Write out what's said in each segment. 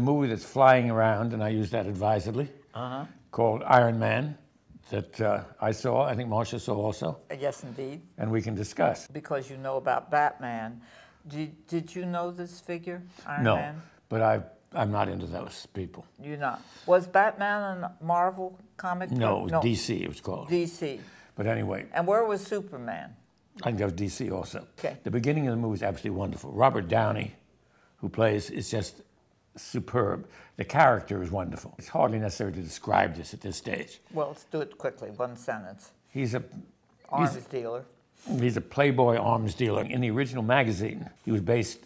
a movie that's flying around, and I use that advisedly, Uh-huh. called Iron Man, that uh, I saw. I think Marcia saw also, Yes, indeed. and we can discuss. Because you know about Batman. Did, did you know this figure, Iron no, Man? but I, I'm not into those people. You're not. Was Batman a Marvel comic? No, book? it DC, it was called. DC. But anyway, And where was Superman? I think that was DC also. Okay. The beginning of the movie is absolutely wonderful. Robert Downey, who plays, is just superb. The character is wonderful. It's hardly necessary to describe this at this stage. Well, let's do it quickly. One sentence. He's a Arms dealer. he's a Playboy arms dealer. In the original magazine, he was based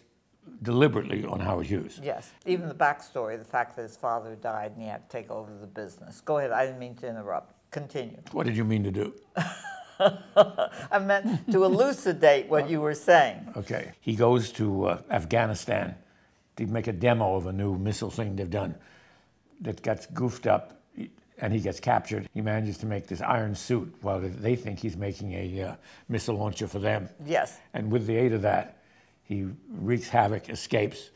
deliberately on Howard Hughes. Yes. Even the backstory, the fact that his father died and he had to take over the business. Go ahead. I didn't mean to interrupt. Continue. What did you mean to do? I meant to elucidate what you were saying. Okay. He goes to uh, Afghanistan to make a demo of a new missile thing they've done that gets goofed up and he gets captured. He manages to make this iron suit while they think he's making a uh, missile launcher for them. Yes. And with the aid of that, he wreaks havoc, escapes,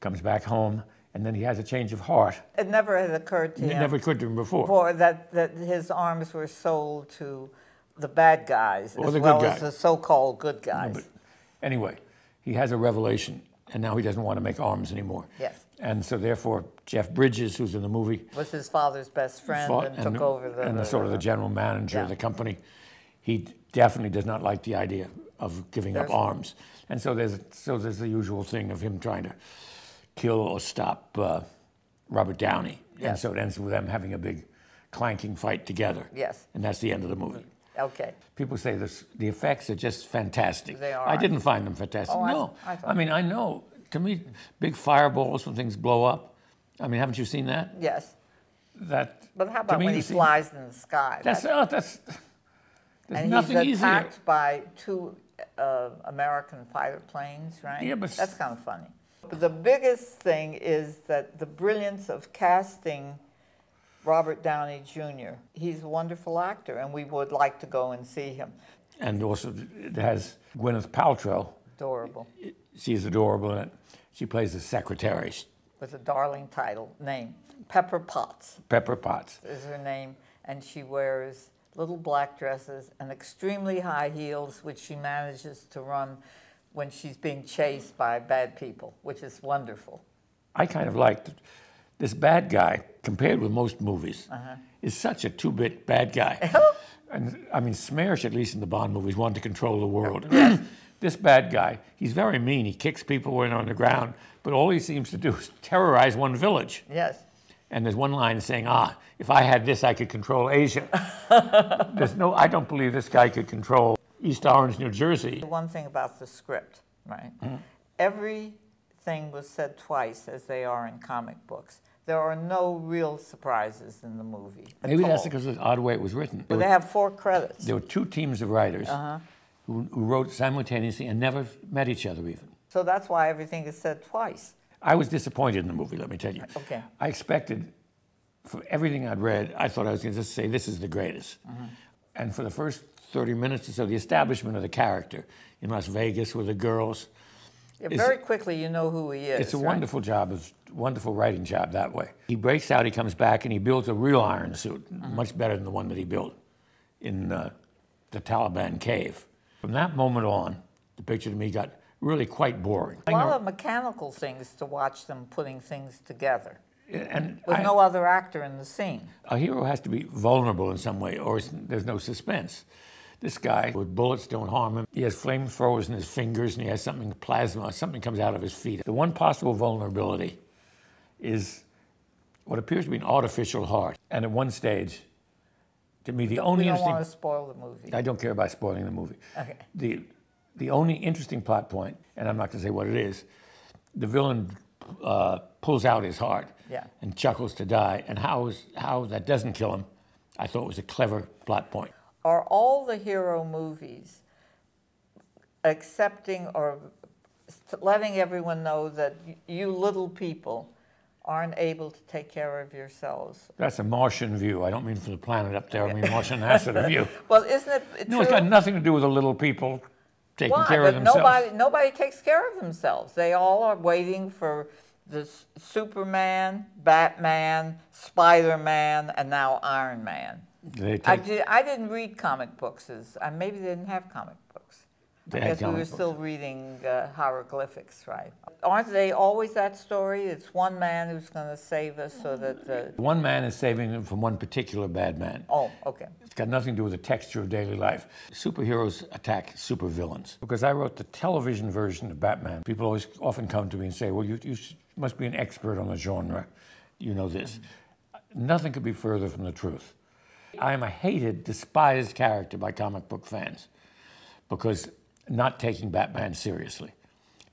comes back home, and then he has a change of heart. It never had occurred to It him never occurred to him before. before that, that his arms were sold to the bad guys Or as well as the so-called good guys. But anyway, he has a revelation, and now he doesn't want to make arms anymore. Yes. And so therefore, Jeff Bridges, who's in the movie, was his father's best friend fought and took over the, and the sort of the general manager of the company. He definitely does not like the idea of giving up arms, and so there's so there's the usual thing of him trying to kill or stop uh, Robert Downey, and so it ends with them having a big clanking fight together. Yes. and that's the end of the movie. Okay. People say this, the effects are just fantastic. They are. I didn't find them fantastic. Oh, no, I thought- I mean I know. To me, big fireballs when things blow up. I mean, haven't you seen that? Yes. That. But how about when he flies in the sky? That's That- oh, that's. There's and nothing he's easier. attacked by two uh, American fighter planes, right? Yeah, but- that's kind of funny. But the biggest thing is that the brilliance of casting Robert Downey Jr. He's a wonderful actor, and we would like to go and see him. And also, it has Gwyneth Paltrow. Adorable, She's adorable in it. She plays the secretary, with a darling title name. Pepper Potts Pepper Potts. is her name, and she wears little black dresses and extremely high heels, which she manages to run when she's being chased by bad people, which is wonderful. I kind of liked this bad guy compared with most movies. Uh-huh. Is such a two-bit bad guy. and I mean, SMERSH, at least in the Bond movies, wanted to control the world. this bad guy, he's very mean. He kicks people when on the ground, but all he seems to do is terrorize one village. Yes. And there's one line saying, ah, if I had this, I could control Asia. there's no, I don't believe this guy could control East Orange, New Jersey. One thing about the script, right? Mm-hmm. Everything was said twice, as they are in comic books. There are no real surprises in the movie. Maybe that's because of the odd way it was written. But they have four credits. There were two teams of writers Uh-huh. who, who wrote simultaneously and never met each other even. So that's why everything is said twice. I was disappointed in the movie, let me tell you. Okay. I expected, for everything I'd read, I thought I was going to just say, this is the greatest. Mm-hmm. And for the first 30 minutes or so, the establishment of the character in Las Vegas with the girls, Yeah, very quickly, you know who he is. it's a right? wonderful job, it's a wonderful writing job that way. He breaks out, he comes back, and he builds a real iron suit, Mm-hmm. much better than the one that he built in uh, the Taliban cave. From that moment on, the picture to me got really quite boring. A lot of mechanical things to watch them putting things together. and With I- no other actor in the scene. a hero has to be vulnerable in some way, or there's no suspense. This guy with bullets don't harm him. He has flamethrowers in his fingers, and he has something plasma. Something comes out of his feet. The one possible vulnerability is what appears to be an artificial heart. And at one stage, to me, the only We don't interesting want to spoil the movie. I don't care about spoiling the movie. Okay. The the only interesting plot point, and I'm not going to say what it is, the villain uh, pulls out his heart Yeah. and chuckles to die, and how is how that doesn't kill him, I thought was a clever plot point. Are all the hero movies accepting or letting everyone know that you little people aren't able to take care of yourselves? That's a Martian view. I don't mean from the planet up there. I mean Martian NASA view. Well, isn't it it No, it's got nothing to do with the little people taking Why? care but of themselves. nobody nobody takes care of themselves. They all are waiting for the Superman, Batman, Spider-Man, and now Iron Man. I, did, I didn't read comic books, as, uh, maybe they didn't have comic books. They I guess we were books. still reading uh, hieroglyphics, right? Aren't they always that story? It's one man who's going to save us so that the. one man is saving him from one particular bad man. Oh, okay. It's got nothing to do with the texture of daily life. Superheroes attack supervillains. Because I wrote the television version of Batman, people always often come to me and say, well, you, you must be an expert on the genre. You know this. Nothing could be further from the truth. I am a hated, despised character by comic book fans because not taking Batman seriously.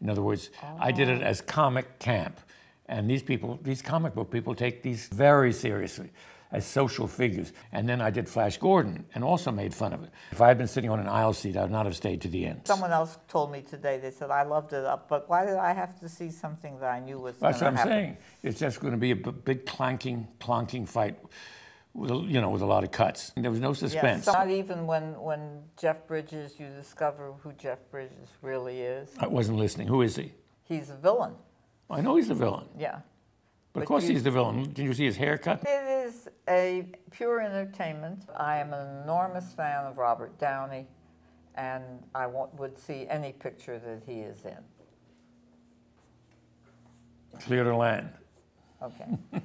In other words, I did it as comic camp. And these people, these comic book people, take these very seriously as social figures. And then I did Flash Gordon and also made fun of it. If I had been sitting on an aisle seat, I would not have stayed to the end. Someone else told me today, they said, I loved it up, but why did I have to see something that I knew was going That's what I'm happen? saying. It's just going to be a b- big clanking, plonking fight, with, a- you know, with a lot of cuts. There was no Yes, suspense. not even when, when Jeff Bridges, you discover who Jeff Bridges really is. I wasn't listening. Who is he? He's a villain, I know he's a villain. yeah. But of course you- he's the villain. Did you see his haircut? It is a pure entertainment. I am an enormous fan of Robert Downey, and I would see any picture that he is in. Clear the land. Okay.